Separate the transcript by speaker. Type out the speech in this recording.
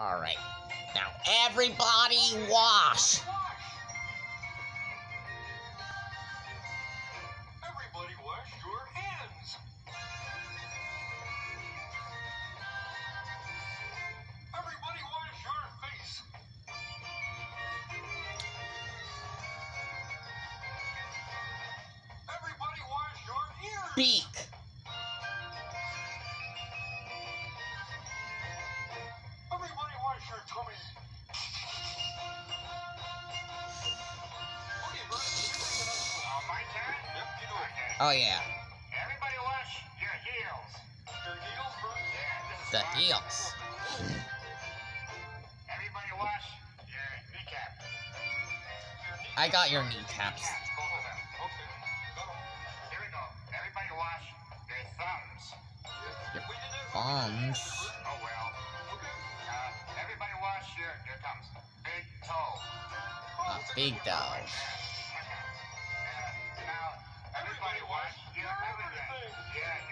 Speaker 1: Alright. Now everybody wash!
Speaker 2: Everybody wash your hands. Everybody wash your face. Everybody wash your ears.
Speaker 1: Beak!
Speaker 3: Oh
Speaker 1: yeah,
Speaker 3: Everybody wash your heels.
Speaker 2: Your heels, Bert.
Speaker 3: Yeah,
Speaker 1: the heels.
Speaker 3: Everybody wash your kneecap.
Speaker 1: I got your kneecaps.
Speaker 3: Kneecaps, both of them.
Speaker 2: Okay. Go.
Speaker 3: Here we go. Everybody wash your thumbs.
Speaker 1: Your
Speaker 2: We did that.
Speaker 1: Thumbs.
Speaker 3: Oh, well.
Speaker 2: Okay.
Speaker 3: Uh, everybody wash your, your thumbs. Big toe.
Speaker 1: A big dog.
Speaker 3: Yeah,